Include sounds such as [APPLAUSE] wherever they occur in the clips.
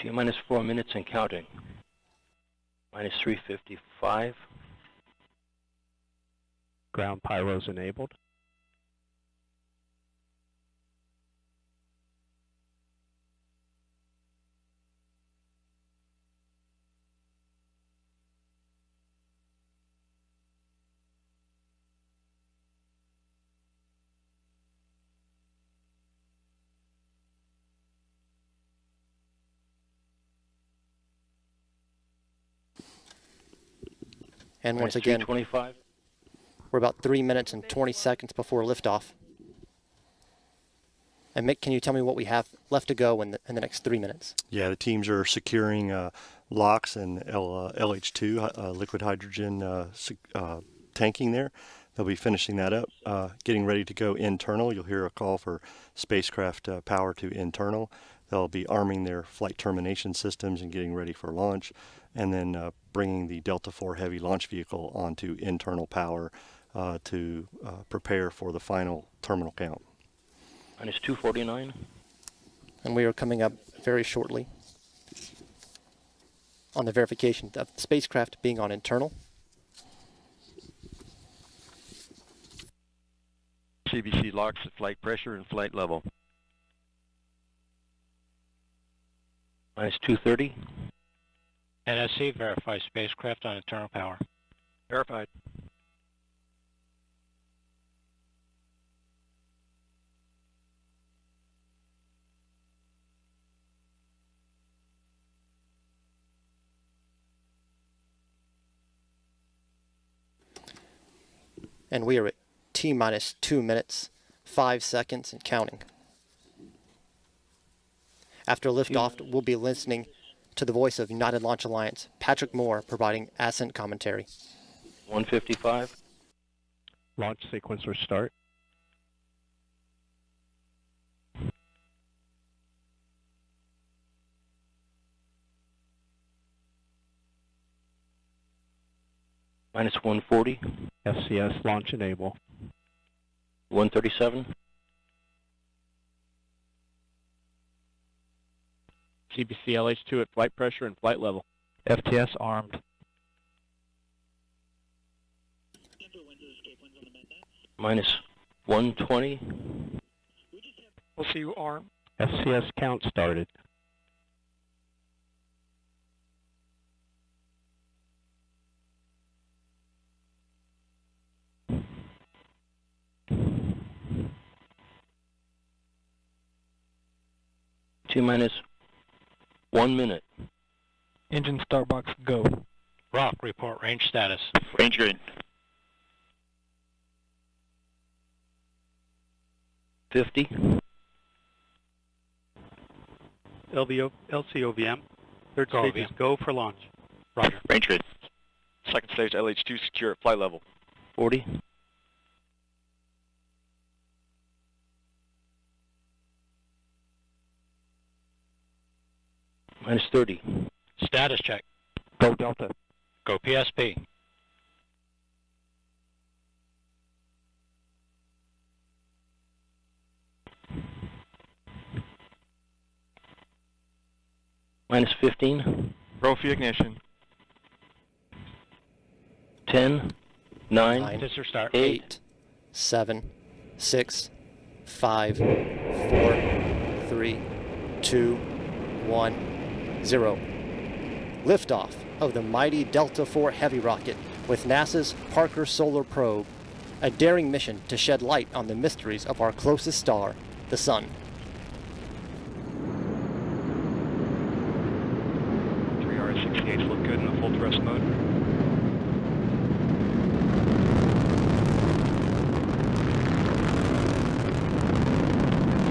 T minus four minutes and counting. Minus 355. Ground pyros enabled. And once again, 325. we're about three minutes and 20 seconds before liftoff. And Mick, can you tell me what we have left to go in the, in the next three minutes? Yeah, the teams are securing uh, LOX and L, uh, LH2, uh, liquid hydrogen uh, uh, tanking there. They'll be finishing that up, uh, getting ready to go internal. You'll hear a call for spacecraft uh, power to internal. They'll be arming their flight termination systems and getting ready for launch, and then uh, bringing the Delta IV Heavy launch vehicle onto internal power uh, to uh, prepare for the final terminal count. And it's Minus 249. And we are coming up very shortly on the verification of the spacecraft being on internal. CBC LOX at flight pressure and flight level. Minus 230. NSC verifies spacecraft on internal power. Verified. And we are at T minus two minutes, five seconds, and counting. After liftoff, we'll be listening to the voice of United Launch Alliance, Patrick Moore, providing ascent commentary. 155. Launch sequencer start. Minus 140. FCS launch enable. 137. CBC LH2 at flight pressure and flight level. FTS armed. Minus 120. We'll see you armed. FCS count started. T minus one minute. Engine start box go. Rock, report range status. Range grid. 50. LVO, LCOVM. Third Go, stage is go for launch. Roger. Range grid. Second stage LH2 secure at flight level. 40. Minus 30. Status check. Go Delta. Go PSP. Minus 15. Profi ignition. 10. 9. Nine. Disser start. Eight, seven, six, five, four, three, two, one, zero. Liftoff of the mighty Delta IV Heavy rocket with NASA's Parker Solar Probe, a daring mission to shed light on the mysteries of our closest star, the Sun. Three R68 look good in the full thrust mode.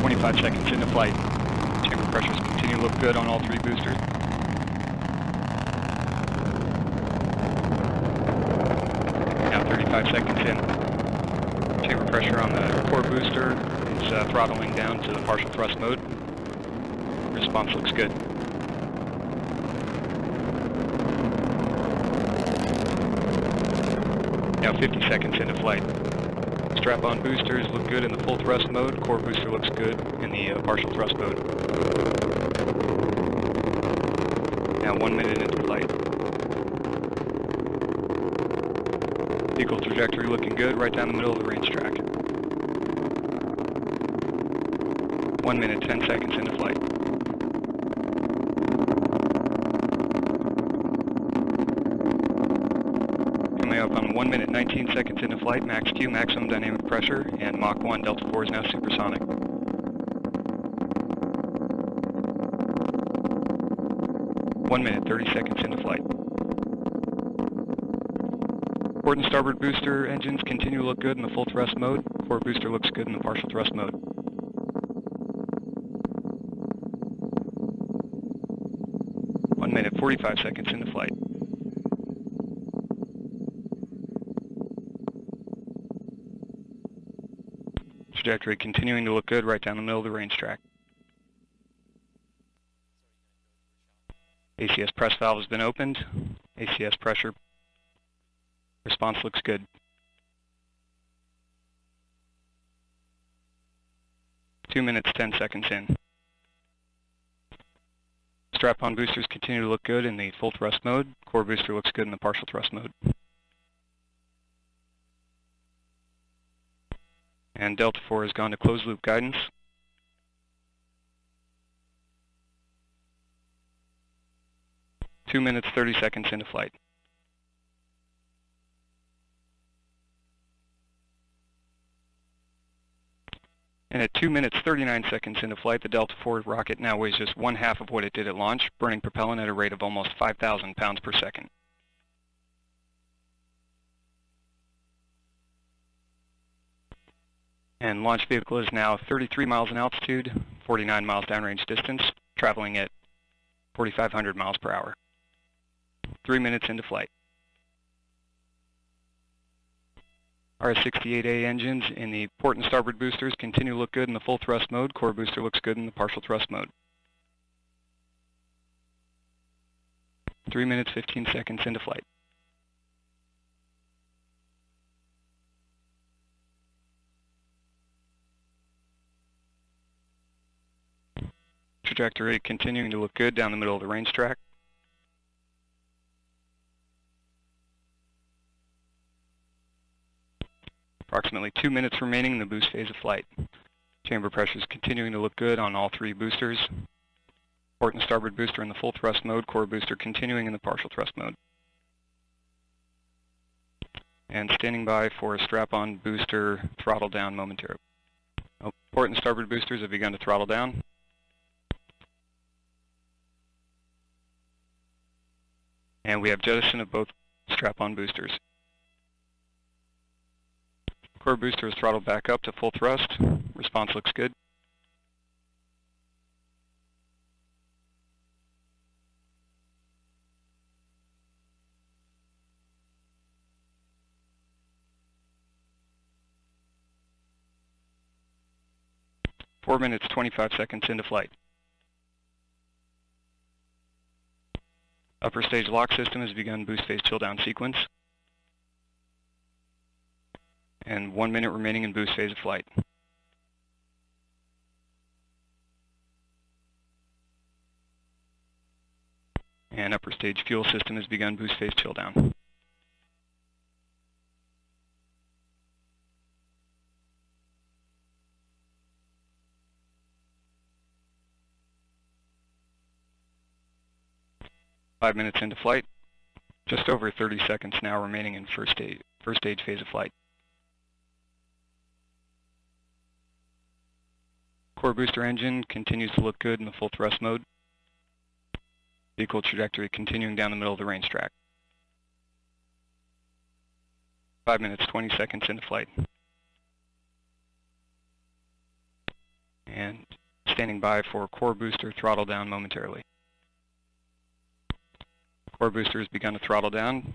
Twenty-five seconds into flight. Pressures continue to look good on all three boosters. Now 35 seconds in. Chamber pressure on the core booster is uh, throttling down to the partial thrust mode. Response looks good. Now 50 seconds into flight. Strap-on boosters look good in the full thrust mode. Core booster looks good in the uh, partial thrust mode. Now one minute into flight. Vehicle trajectory looking good, right down the middle of the range track. One minute, 10 seconds into flight. Coming up on one minute, 19 seconds into flight, max Q, maximum dynamic pressure, and Mach 1 Delta 4 is now super 1 minute, 30 seconds into flight. Port and starboard booster engines continue to look good in the full thrust mode. Core booster looks good in the partial thrust mode. One minute, 45 seconds into flight. Trajectory continuing to look good right down the middle of the range track. ACS press valve has been opened. ACS pressure response looks good. Two minutes, 10 seconds in. Strap-on boosters continue to look good in the full thrust mode. Core booster looks good in the partial thrust mode. And Delta 4 has gone to closed loop guidance. Two minutes, 30 seconds into flight. And at 2 minutes 39 seconds into flight, the Delta IV rocket now weighs just one half of what it did at launch, burning propellant at a rate of almost 5,000 pounds per second. And launch vehicle is now 33 miles in altitude, 49 miles downrange distance, traveling at 4,500 miles per hour. Three minutes into flight. RS-68A engines in the port and starboard boosters continue to look good in the full thrust mode. Core booster looks good in the partial thrust mode. 3 minutes 15 seconds into flight. Trajectory continuing to look good down the middle of the range track. Approximately two minutes remaining in the boost phase of flight. Chamber pressure is continuing to look good on all three boosters. Port and starboard booster in the full thrust mode, core booster continuing in the partial thrust mode. And standing by for a strap-on booster throttle down momentarily. Port and starboard boosters have begun to throttle down. And we have jettison of both strap-on boosters. Core booster is throttled back up to full thrust. Response looks good. Four minutes, 25 seconds into flight. Upper stage LOX system has begun boost phase chill down sequence and one minute remaining in boost phase of flight. And upper stage fuel system has begun boost phase chill down. Five minutes into flight, just over 30 seconds now remaining in first stage, first stage phase of flight. Core booster engine continues to look good in the full thrust mode. Vehicle trajectory continuing down the middle of the range track. 5 minutes, 20 seconds into flight. And standing by for core booster throttle down momentarily. Core booster has begun to throttle down.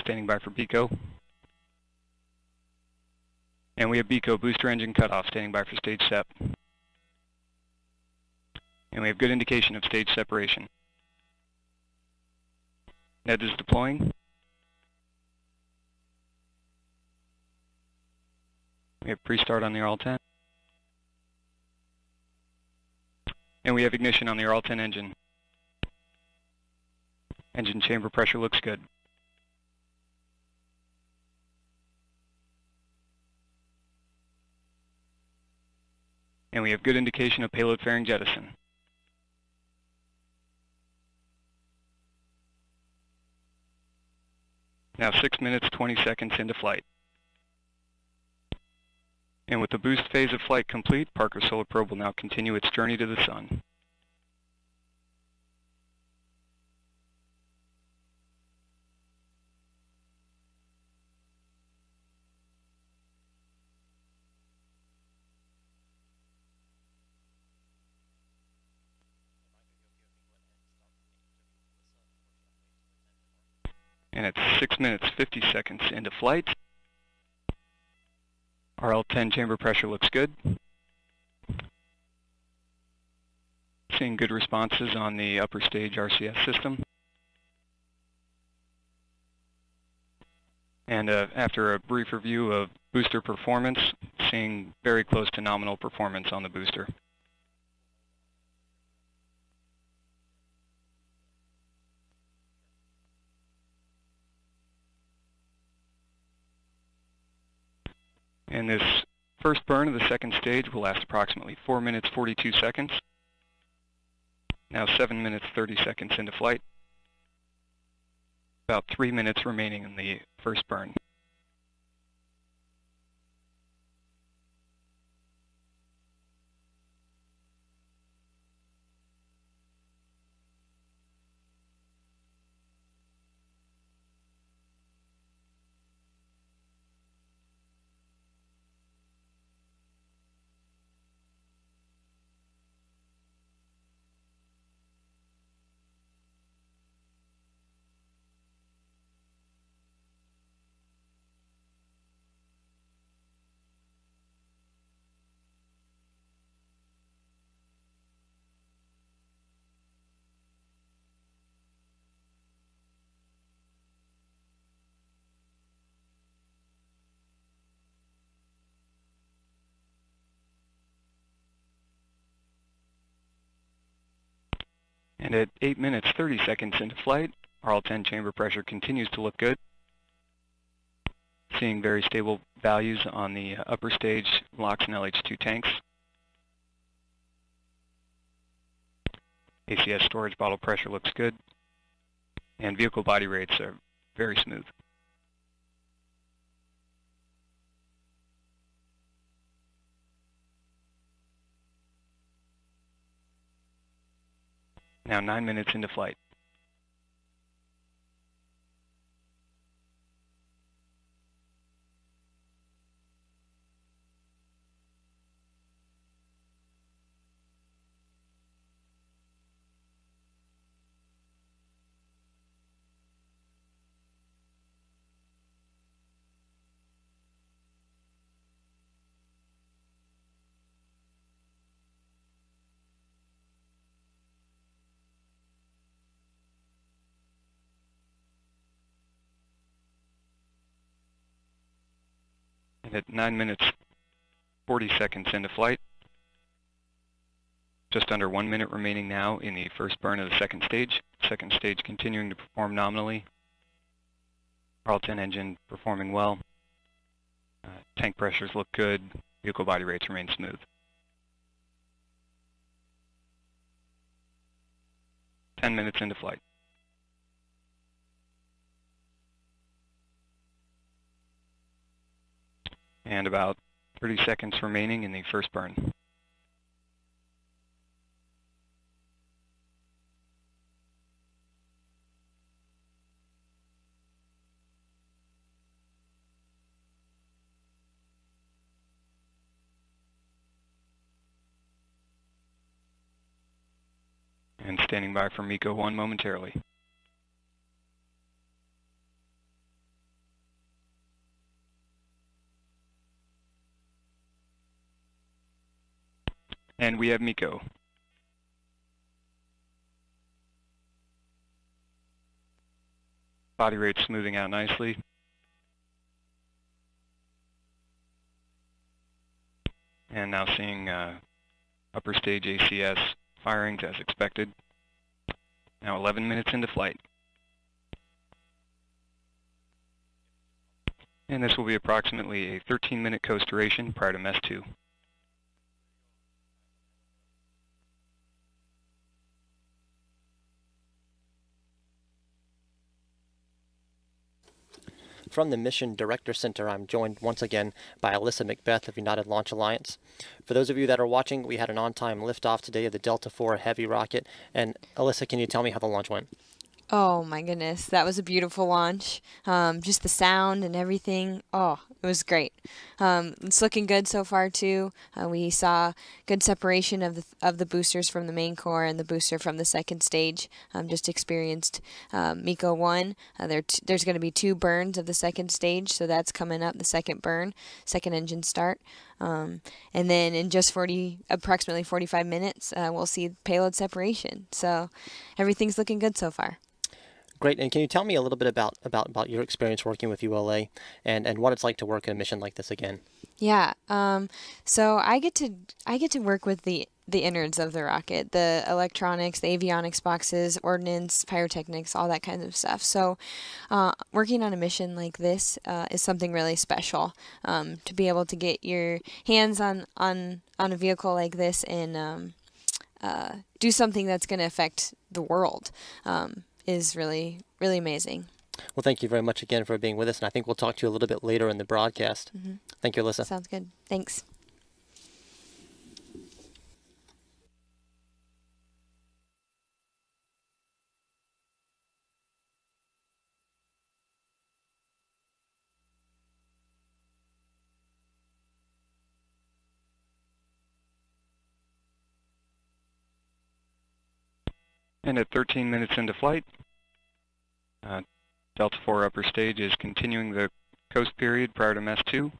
Standing by for BECO. And we have BECO booster engine cutoff standing by for stage sep. And we have good indication of stage separation. NED is deploying. We have pre-start on the RL-10. And we have ignition on the RL-10 engine. Engine chamber pressure looks good. And we have good indication of payload fairing jettison. Now 6 minutes 20 seconds into flight. And with the boost phase of flight complete, Parker Solar Probe will now continue its journey to the Sun. And it's 6 minutes 50 seconds into flight. RL-10 chamber pressure looks good. Seeing good responses on the upper stage RCS system. And uh, after a brief review of booster performance, seeing very close to nominal performance on the booster. And this first burn of the second stage will last approximately 4 minutes 42 seconds. Now 7 minutes 30 seconds into flight. About 3 minutes remaining in the first burn. And at 8 minutes 30 seconds into flight, RL-10 chamber pressure continues to look good. Seeing very stable values on the uh, upper stage LOX and LH2 tanks. ACS storage bottle pressure looks good. And vehicle body rates are very smooth. Now nine minutes into flight. At 9 minutes 40 seconds into flight, just under one minute remaining now in the first burn of the second stage. Second stage continuing to perform nominally. RL-10 engine performing well. Uh, tank pressures look good. Vehicle body rates remain smooth. 10 minutes into flight. And about 30 seconds remaining in the first burn. And standing by for MECO 1 momentarily. And we have MECO. Body rate smoothing out nicely. And now seeing uh, upper stage ACS firings as expected. Now 11 minutes into flight. And this will be approximately a 13 minute coast duration prior to MES 2. From the Mission Director Center, I'm joined once again by Alyssa Macbeth of United Launch Alliance. For those of you that are watching, we had an on-time liftoff today of the Delta IV Heavy rocket. And Alyssa, can you tell me how the launch went? Oh my goodness, that was a beautiful launch. Um, just the sound and everything. Oh, it was great. Um, it's looking good so far too. Uh, we saw good separation of the of the boosters from the main core and the booster from the second stage. Um, just experienced um, MECO one. Uh, there there's going to be two burns of the second stage, so that's coming up. The second burn, second engine start. Um, and then in just 40, approximately 45 minutes, uh, we'll see payload separation. So everything's looking good so far. Great. And can you tell me a little bit about, about, about your experience working with ULA and, and what it's like to work in a mission like this again? Yeah. Um, so I get to I get to work with the the innards of the rocket, the electronics, the avionics boxes, ordnance, pyrotechnics, all that kind of stuff. So, uh, working on a mission like this uh, is something really special. Um, to be able to get your hands on on on a vehicle like this and um, uh, do something that's going to affect the world. Um, is really, really amazing. Well, thank you very much again for being with us, and I think we'll talk to you a little bit later in the broadcast. Mm-hmm. Thank you, Alyssa. Sounds good. Thanks. And at 13 minutes into flight, uh, Delta IV upper stage is continuing the coast period prior to MES 2.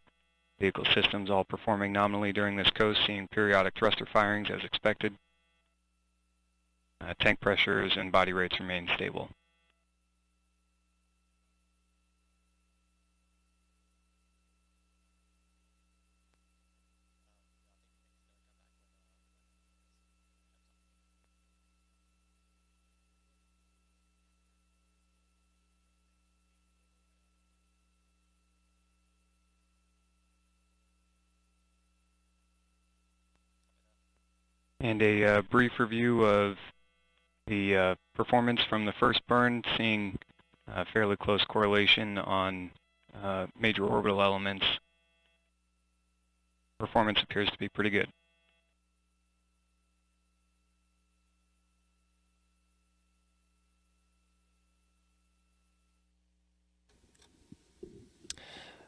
Vehicle systems all performing nominally during this coast, seeing periodic thruster firings as expected. Uh, tank pressures and body rates remain stable. And a uh, brief review of the uh, performance from the first burn, seeing uh, fairly close correlation on uh, major orbital elements. Performance appears to be pretty good.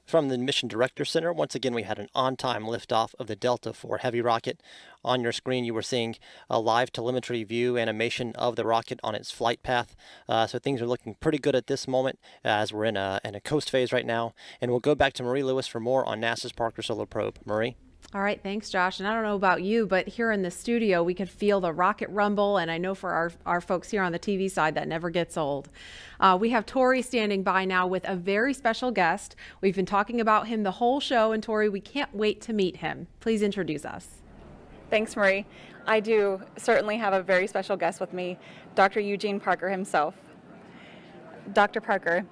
From the Mission Director Center, once again, we had an on-time liftoff of the Delta IV Heavy rocket. On your screen, you were seeing a live telemetry view animation of the rocket on its flight path. Uh, so things are looking pretty good at this moment as we're in a, in a coast phase right now. And we'll go back to Marie Lewis for more on NASA's Parker Solar Probe. Marie? All right, thanks, Josh. And I don't know about you, but here in the studio, we could feel the rocket rumble. And I know for our, our folks here on the TV side, that never gets old. Uh, we have Tori standing by now with a very special guest. We've been talking about him the whole show. And Tori, we can't wait to meet him. Please introduce us. Thanks, Marie. I do certainly have a very special guest with me, Dr. Eugene Parker himself. Dr. Parker,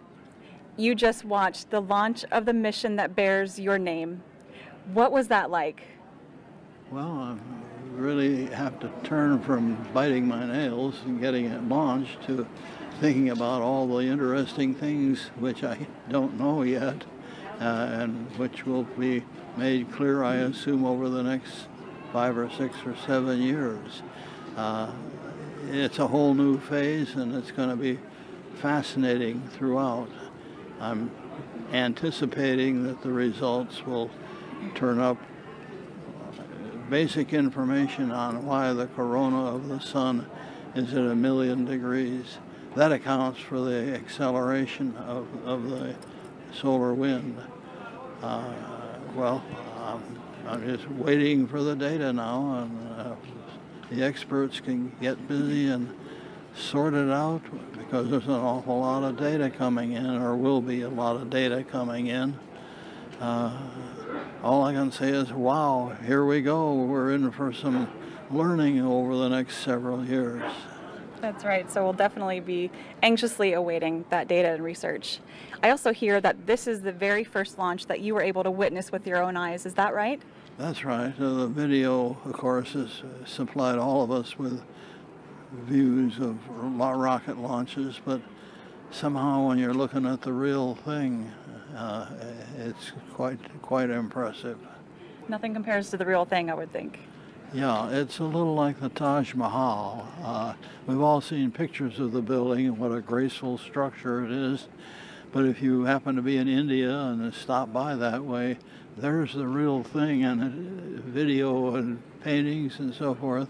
you just watched the launch of the mission that bears your name. What was that like? Well, I really have to turn from biting my nails and getting it launched to thinking about all the interesting things which I don't know yet uh, and which will be made clear, I assume, over the next five or six or seven years. Uh, it's a whole new phase and it's going to be fascinating throughout. I'm anticipating that the results will turn up basic information on why the corona of the sun is at a million degrees. That accounts for the acceleration of, of the solar wind. Uh, well, I'm just waiting for the data now, and uh, the experts can get busy and sort it out because there's an awful lot of data coming in, or will be a lot of data coming in. Uh, all I can say is, wow, here we go. We're in for some learning over the next several years. That's right. So we'll definitely be anxiously awaiting that data and research. I also hear that this is the very first launch that you were able to witness with your own eyes. Is that right? That's right. Uh, the video, of course, has supplied all of us with views of rocket launches, but somehow when you're looking at the real thing, uh, it's quite quite impressive. Nothing compares to the real thing, I would think. Yeah, it's a little like the Taj Mahal. Uh, we've all seen pictures of the building and what a graceful structure it is. But if you happen to be in India and stop by that way, there's the real thing, and uh, video and paintings and so forth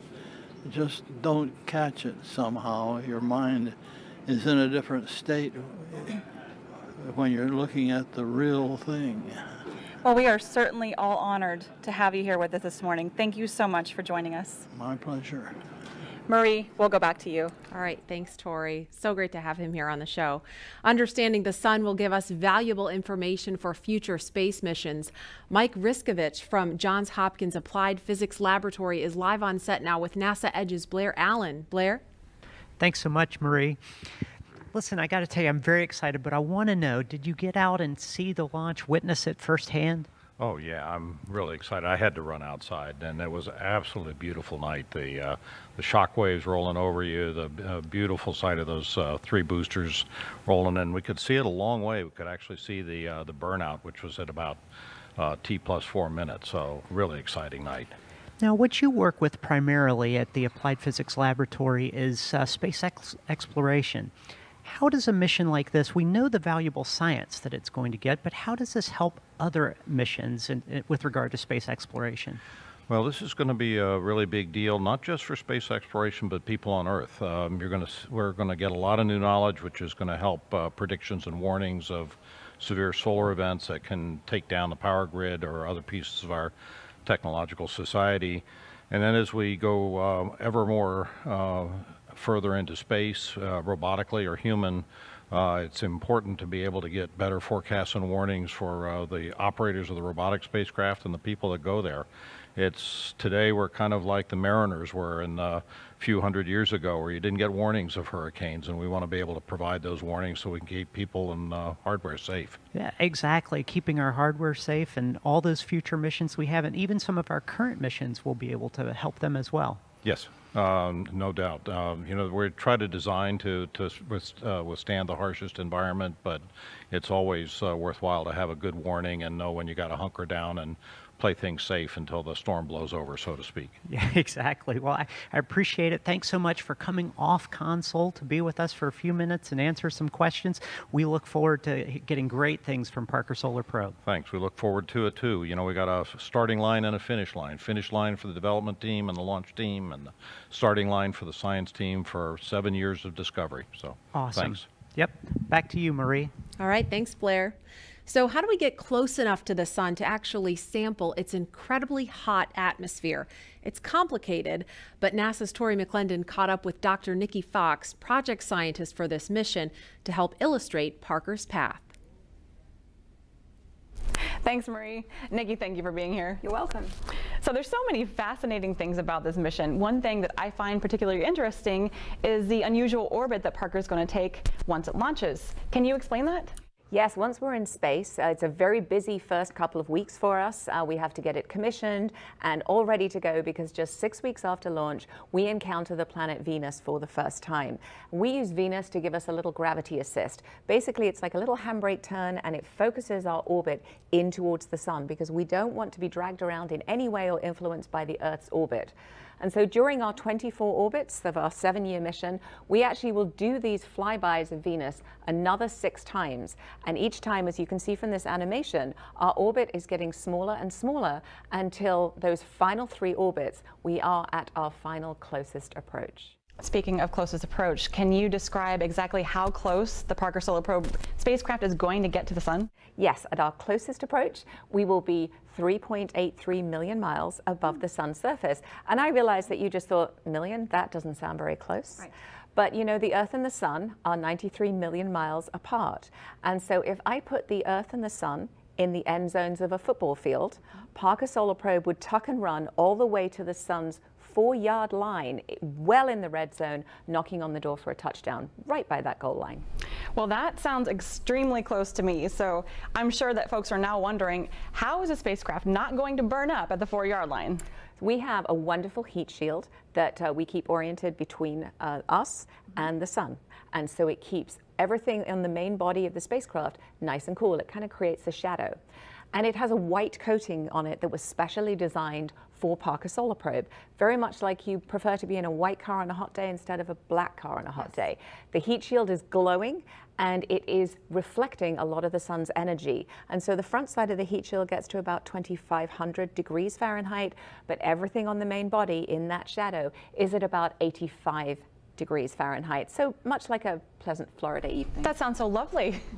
just don't catch it somehow. Your mind is in a different state when you're looking at the real thing. Well, we are certainly all honored to have you here with us this morning. Thank you so much for joining us. My pleasure. Marie, we'll go back to you. All right. Thanks, Tori. So great to have him here on the show. Understanding the sun will give us valuable information for future space missions. Mike Ryschkewitsch from Johns Hopkins Applied Physics Laboratory is live on set now with NASA Edge's Blair Allen. Blair? Thanks so much, Marie. Listen, I got to tell you, I'm very excited, but I want to know did you get out and see the launch, witness it firsthand? Oh yeah, I'm really excited. I had to run outside, and it was an absolutely beautiful night. The uh, the shock waves rolling over you, the uh, beautiful sight of those uh, three boosters rolling in. We could see it a long way. We could actually see the uh, the burnout, which was at about uh, t plus four minutes. So really exciting night. Now, what you work with primarily at the Applied Physics Laboratory is uh, space ex exploration. How does a mission like this, we know the valuable science that it's going to get, but how does this help other missions in, in, with regard to space exploration? Well, this is going to be a really big deal, not just for space exploration, but people on Earth. Um, you're going to, we're going to get a lot of new knowledge, which is going to help uh, predictions and warnings of severe solar events that can take down the power grid or other pieces of our technological society. And then as we go uh, ever more uh, further into space, uh, robotically or human, uh, it's important to be able to get better forecasts and warnings for uh, the operators of the robotic spacecraft and the people that go there. It's today we're kind of like the mariners were in a few hundred years ago, where you didn't get warnings of hurricanes, and we want to be able to provide those warnings so we can keep people and uh, hardware safe. Yeah, exactly. Keeping our hardware safe and all those future missions we have, and even some of our current missions will be able to help them as well. Yes. Um, no doubt. Um, you know, we try to design to, to uh, withstand the harshest environment, but it's always uh, worthwhile to have a good warning and know when you got to hunker down and play things safe until the storm blows over, so to speak. [LAUGHS] Yeah, exactly. Well, I, I, appreciate it. Thanks so much for coming off console to be with us for a few minutes and answer some questions. We look forward to getting great things from Parker Solar Probe. Thanks. We look forward to it too. You know, we got a starting line and a finish line. Finish line for the development team and the launch team, and the starting line for the science team for seven years of discovery. So, awesome. Thanks. Yep. Back to you, Marie. All right. Thanks, Blair. So, how do we get close enough to the sun to actually sample its incredibly hot atmosphere? It's complicated, but NASA's Tori McClendon caught up with Dr. Nikki Fox, project scientist for this mission, to help illustrate Parker's path. Thanks, Marie. Nikki, thank you for being here. You're welcome. So there's so many fascinating things about this mission. One thing that I find particularly interesting is the unusual orbit that Parker's going to take once it launches. Can you explain that? Yes, once we're in space, uh, it's a very busy first couple of weeks for us. Uh, we have to get it commissioned and all ready to go because just six weeks after launch, we encounter the planet Venus for the first time. We use Venus to give us a little gravity assist. Basically, it's like a little handbrake turn and it focuses our orbit in towards the sun because we don't want to be dragged around in any way or influenced by the Earth's orbit. And so during our 24 orbits of our seven year mission, we actually will do these flybys of Venus another six times. And each time, as you can see from this animation, our orbit is getting smaller and smaller until those final three orbits, we are at our final closest approach. Speaking of closest approach, can you describe exactly how close the Parker Solar Probe spacecraft is going to get to the sun? Yes, at our closest approach, we will be 3.83 million miles above the sun's surface. And I realize that you just thought, million? That doesn't sound very close. Right. But you know, the Earth and the Sun are 93 million miles apart. And so if I put the Earth and the Sun in the end zones of a football field, Parker Solar Probe would tuck and run all the way to the Sun's four-yard line, well in the red zone, knocking on the door for a touchdown, right by that goal line. Well, that sounds extremely close to me. So I'm sure that folks are now wondering, how is a spacecraft not going to burn up at the four-yard line? We have a wonderful heat shield that uh, we keep oriented between uh, us and the sun. And so it keeps everything in the main body of the spacecraft nice and cool. It kind of creates a shadow. And it has a white coating on it that was specially designed for Parker Solar Probe, very much like you prefer to be in a white car on a hot day instead of a black car on a hot yes. day. The heat shield is glowing and it is reflecting a lot of the sun's energy. And so the front side of the heat shield gets to about 2500 degrees Fahrenheit, but everything on the main body in that shadow is at about 85 degrees Fahrenheit. So much like a pleasant Florida evening. That sounds so lovely. [LAUGHS]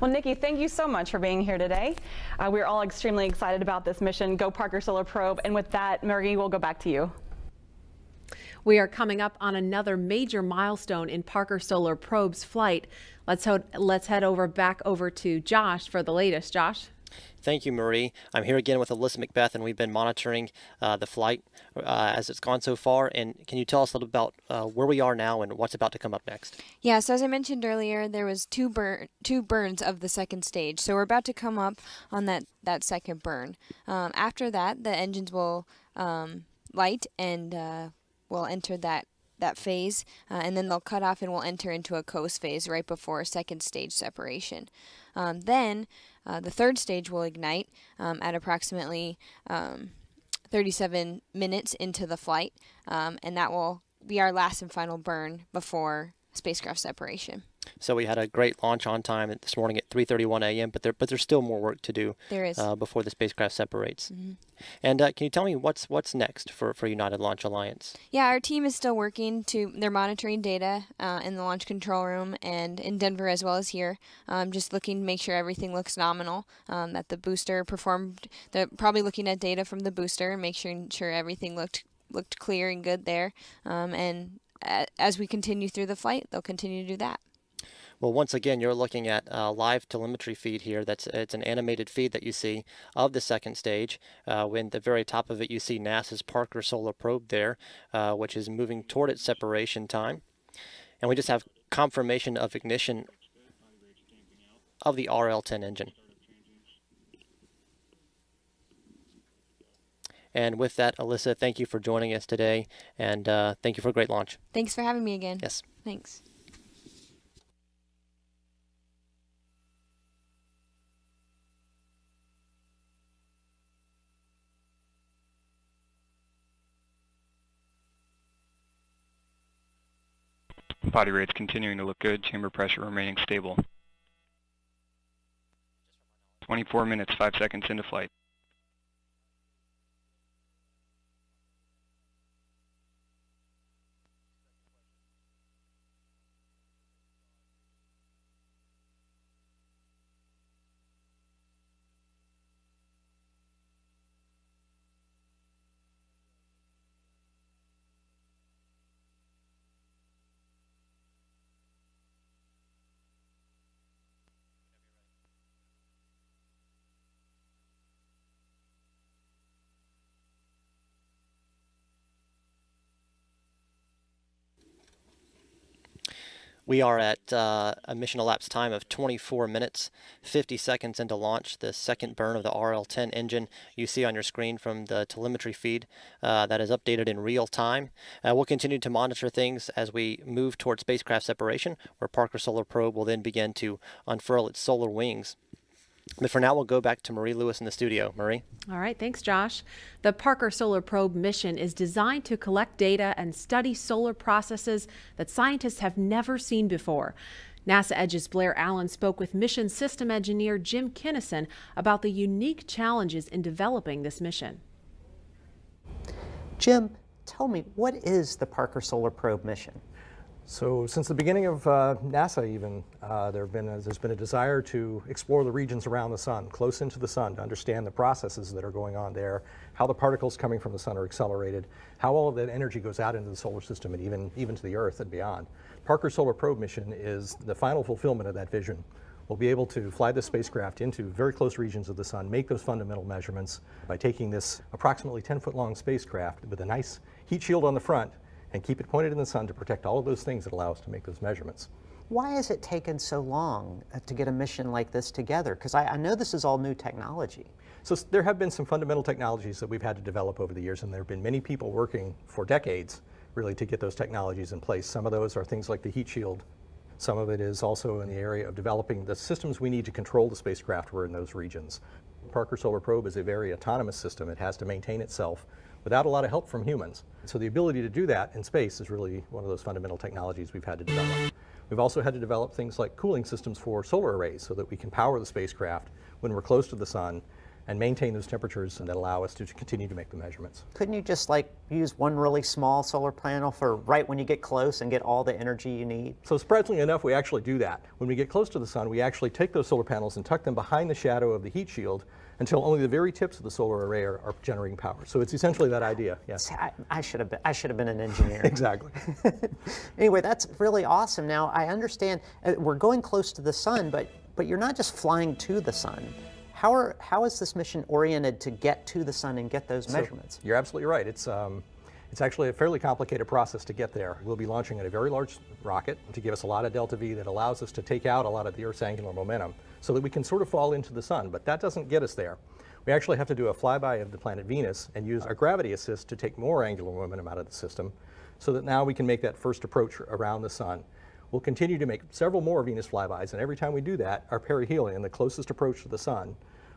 Well, Nikki, thank you so much for being here today. Uh, we're all extremely excited about this mission, Go Parker Solar Probe. And with that, Marie, we'll go back to you. We are coming up on another major milestone in Parker Solar Probe's flight. Let's, ho- let's head over back over to Josh for the latest. Josh? Thank you, Marie. I'm here again with Alyssa McBeth, and we've been monitoring uh, the flight uh, as it's gone so far. And can you tell us a little about uh, where we are now and what's about to come up next? Yeah, so as I mentioned earlier, there was two burn two burns of the second stage. So we're about to come up on that that second burn. Um, after that, the engines will um, light and uh, will enter that that phase, uh, and then they'll cut off and we'll enter into a coast phase right before second stage separation. Um, then uh, the third stage will ignite um, at approximately um, 37 minutes into the flight, um, and that will be our last and final burn before spacecraft separation. So we had a great launch on time this morning at 3:31 a.m. But there, but there's still more work to do. There is uh, before the spacecraft separates. Mm-hmm. And uh, can you tell me what's what's next for, for United Launch Alliance? Yeah, our team is still working to. They're monitoring data uh, in the launch control room and in Denver as well as here. Um, just looking to make sure everything looks nominal. Um, that the booster performed. They're probably looking at data from the booster and make sure sure everything looked looked clear and good there. Um, and as we continue through the flight, they'll continue to do that. Well, once again, you're looking at a live telemetry feed here. That's It's an animated feed that you see of the second stage. Uh, when the very top of it, you see NASA's Parker Solar Probe there, uh, which is moving toward its separation time. And we just have confirmation of ignition of the RL-10 engine. And with that, Alyssa, thank you for joining us today, and uh, thank you for a great launch. Thanks for having me again. Yes. Thanks. Body rates continuing to look good, chamber pressure remaining stable. 24 minutes, 5 seconds into flight. We are at uh, a mission elapsed time of 24 minutes, 50 seconds into launch. The second burn of the RL-10 engine you see on your screen from the telemetry feed uh, that is updated in real time. Uh, we'll continue to monitor things as we move toward spacecraft separation, where Parker Solar Probe will then begin to unfurl its solar wings. But for now, we'll go back to Marie Lewis in the studio. Marie? All right, thanks, Josh. The Parker Solar Probe mission is designed to collect data and study solar processes that scientists have never seen before. NASA Edge's Blair Allen spoke with mission system engineer Jim Kinnison about the unique challenges in developing this mission. Jim, tell me, what is the Parker Solar Probe mission? So since the beginning of uh, NASA even, uh, there been a, there's been a desire to explore the regions around the sun, close into the sun, to understand the processes that are going on there, how the particles coming from the sun are accelerated, how all of that energy goes out into the solar system and even, even to the Earth and beyond. Parker Solar Probe mission is the final fulfillment of that vision. We'll be able to fly the spacecraft into very close regions of the sun, make those fundamental measurements by taking this approximately 10 foot long spacecraft with a nice heat shield on the front, and keep it pointed in the sun to protect all of those things that allow us to make those measurements. Why has it taken so long uh, to get a mission like this together? Because I, I, know this is all new technology. So there have been some fundamental technologies that we've had to develop over the years, and there have been many people working for decades really to get those technologies in place. Some of those are things like the heat shield. Some of it is also in the area of developing the systems we need to control the spacecraft we're in those regions. Parker Solar Probe is a very autonomous system. It has to maintain itself without a lot of help from humans. So the ability to do that in space is really one of those fundamental technologies we've had to develop. We've also had to develop things like cooling systems for solar arrays so that we can power the spacecraft when we're close to the sun and maintain those temperatures and that allow us to continue to make the measurements. Couldn't you just like use one really small solar panel for right when you get close and get all the energy you need? So surprisingly enough, we actually do that. When we get close to the sun, we actually take those solar panels and tuck them behind the shadow of the heat shield until only the very tips of the solar array are, are generating power. So it's essentially that idea. Yes. I, I, should have been. I should have been an engineer. [LAUGHS] exactly. [LAUGHS] anyway, that's really awesome. Now I understand uh, we're going close to the sun, but but you're not just flying to the sun. How, are, how is this mission oriented to get to the sun and get those so measurements? You're absolutely right. It's, um, it's actually a fairly complicated process to get there. We'll be launching a very large rocket to give us a lot of delta V that allows us to take out a lot of the Earth's angular momentum so that we can sort of fall into the sun, but that doesn't get us there. We actually have to do a flyby of the planet Venus and use our gravity assist to take more angular momentum out of the system so that now we can make that first approach around the sun. We'll continue to make several more Venus flybys, and every time we do that, our perihelion, the closest approach to the sun,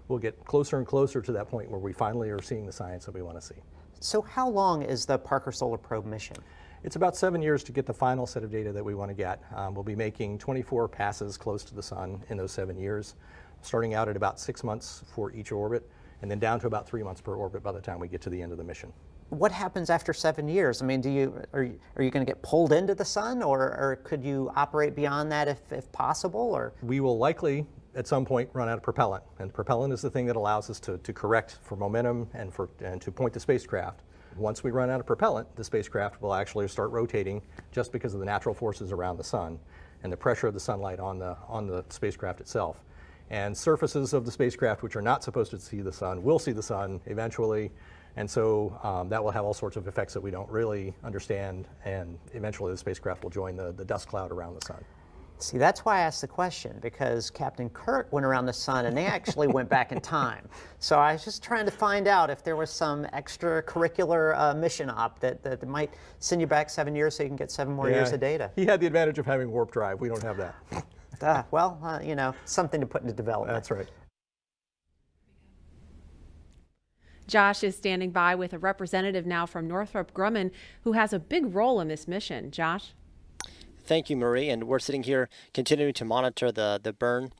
will get closer and closer to that point where we finally are seeing the science that we want to see. So how long is the Parker Solar Probe mission? It's about seven years to get the final set of data that we want to get. Um, we'll be making 24 passes close to the sun in those seven years, starting out at about six months for each orbit, and then down to about three months per orbit by the time we get to the end of the mission what happens after seven years? I mean, do you are you, are you going to get pulled into the sun, or, or could you operate beyond that if, if possible? Or we will likely at some point run out of propellant, and propellant is the thing that allows us to, to correct for momentum and for and to point the spacecraft. Once we run out of propellant, the spacecraft will actually start rotating just because of the natural forces around the sun and the pressure of the sunlight on the on the spacecraft itself. And surfaces of the spacecraft which are not supposed to see the sun will see the sun eventually and so um, that will have all sorts of effects that we don't really understand, and eventually the spacecraft will join the, the dust cloud around the sun. See, that's why I asked the question, because Captain Kirk went around the sun and they actually went back in time. [LAUGHS] So I was just trying to find out if there was some extracurricular uh, mission op that, that might send you back seven years so you can get seven more yeah, years of data. He had the advantage of having warp drive. We don't have that. [LAUGHS] uh, well, uh, you know, something to put into development. That's right. Josh is standing by with a representative now from Northrop Grumman who has a big role in this mission. Josh? Thank you, Marie. And we're sitting here continuing to monitor the, the burn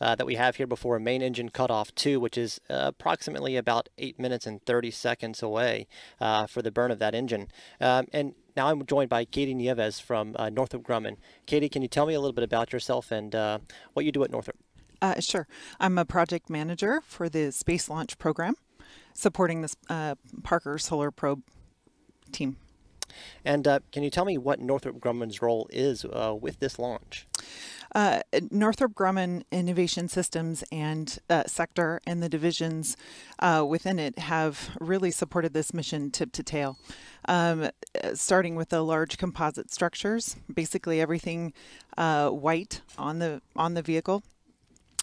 uh, that we have here before main engine cutoff 2, which is uh, approximately about 8 minutes and 30 seconds away uh, for the burn of that engine. Um, and now I'm joined by Katie Nieves from uh, Northrop Grumman. Katie, can you tell me a little bit about yourself and uh, what you do at Northrop? Uh, sure. I'm a project manager for the Space Launch Program supporting uh, Parker Solar Probe team. And uh, can you tell me what Northrop Grumman's role is uh, with this launch? Uh, Northrop Grumman Innovation Systems and uh, sector and the divisions uh, within it have really supported this mission tip to tail. Um, starting with the large composite structures, basically everything uh, white on the on the vehicle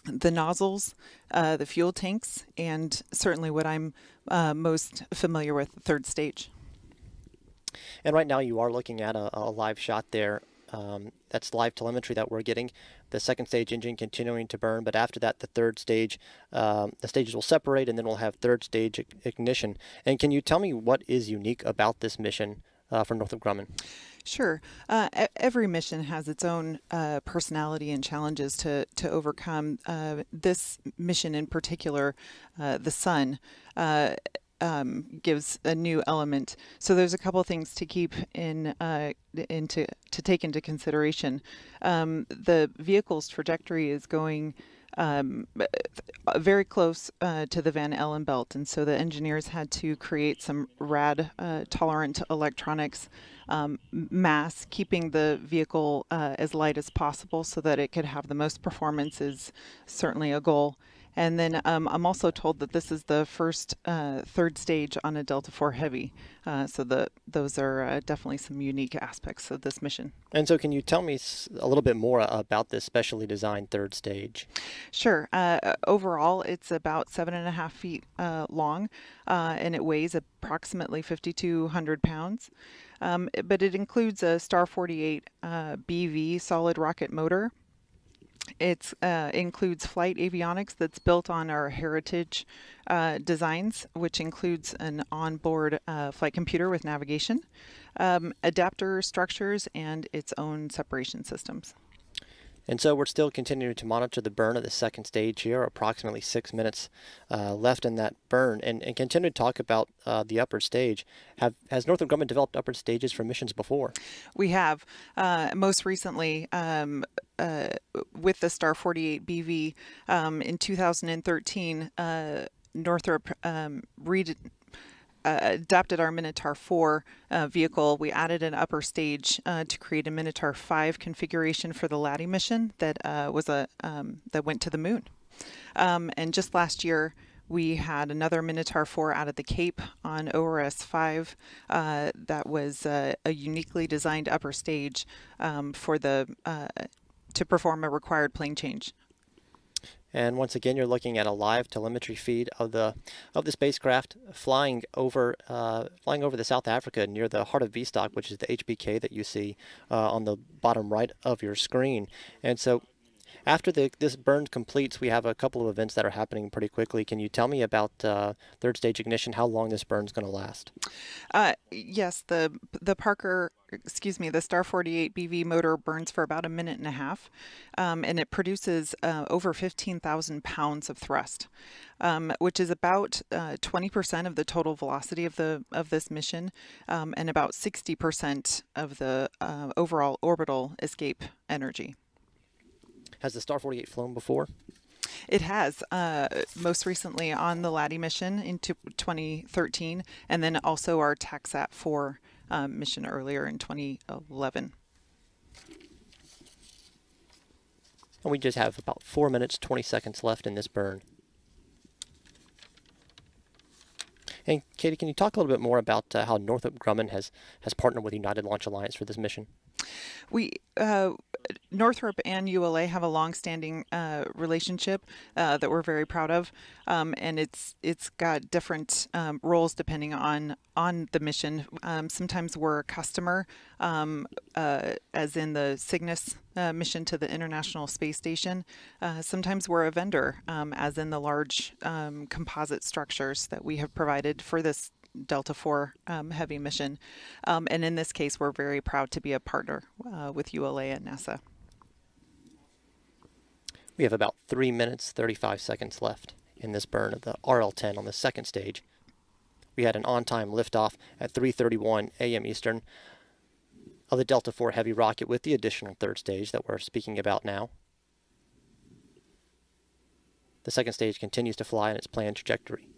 the nozzles, uh, the fuel tanks, and certainly what I'm uh, most familiar with, the third stage. And right now you are looking at a, a live shot there. Um, that's live telemetry that we're getting. The second stage engine continuing to burn, but after that, the third stage, um, the stages will separate, and then we'll have third stage ignition. And can you tell me what is unique about this mission uh, for Northrop Grumman? Sure. Uh, every mission has its own uh, personality and challenges to, to overcome. Uh, this mission in particular, uh, the sun, uh, um, gives a new element. So there's a couple things to keep in uh, into to take into consideration. Um, the vehicle's trajectory is going um, very close uh, to the Van Allen belt, and so the engineers had to create some rad uh, tolerant electronics um, mass, keeping the vehicle uh, as light as possible so that it could have the most performance is certainly a goal. And then um, I'm also told that this is the first uh, third stage on a Delta IV Heavy. Uh, so the those are uh, definitely some unique aspects of this mission. And so, can you tell me a little bit more about this specially designed third stage? Sure. Uh, overall, it's about seven and a half feet uh, long, uh, and it weighs approximately 5,200 pounds. Um, but it includes a Star 48 BV solid rocket motor it uh, includes flight avionics that's built on our heritage uh, designs, which includes an onboard uh, flight computer with navigation, um, adapter structures, and its own separation systems. And so we're still continuing to monitor the burn of the second stage here, approximately six minutes uh, left in that burn, and, and continue to talk about uh, the upper stage. Have, has Northrop Grumman developed upper stages for missions before? We have. Uh, most recently, um, uh, with the Star 48 BV um, in 2013, uh, Northrop um, uh, adapted our Minotaur 4 uh, vehicle, we added an upper stage uh, to create a Minotaur 5 configuration for the LADEE mission that uh, was a um, that went to the moon. Um, and just last year, we had another Minotaur 4 out of the Cape on ORS 5 uh, that was uh, a uniquely designed upper stage um, for the to perform a required plane change. And once again, you're looking at a live telemetry feed of the of the spacecraft flying over uh, flying over the South Africa near the Hartebeesthoek, which is the HBK that you see uh, on the bottom right of your screen. And so after the, this burn completes, we have a couple of events that are happening pretty quickly. Can you tell me about uh, third stage ignition, how long this burn is going to last? Uh, yes, the the Parker, excuse me, the Star 48 BV motor burns for about a minute and a half, um, and it produces uh, over 15,000 pounds of thrust, um, which is about 20% uh, of the total velocity of the of this mission, um, and about 60% of the uh, overall orbital escape energy. Has the Star 48 flown before? It has, uh, most recently on the LADEE mission in 2013, and then also our TACSAT 4 um, mission earlier in 2011. And we just have about 4 minutes, 20 seconds left in this burn. And Katie, can you talk a little bit more about uh, how Northrop Grumman has, has partnered with United Launch Alliance for this mission? We uh, Northrop and ULA have a long-standing uh, relationship uh, that we're very proud of, um, and it's it's got different um, roles depending on on the mission. Um, sometimes we're a customer, um, uh, as in the Cygnus uh, mission to the International Space Station. Uh, sometimes we're a vendor, um, as in the large um, composite structures that we have provided for this Delta Four um, heavy mission. Um, and in this case, we're very proud to be a partner uh, with ULA and NASA. We have about 3 minutes 35 seconds left in this burn of the RL-10 on the second stage. We had an on-time liftoff at 3.31 a.m. Eastern of the Delta IV Heavy rocket with the additional third stage that we're speaking about now. The second stage continues to fly in its planned trajectory.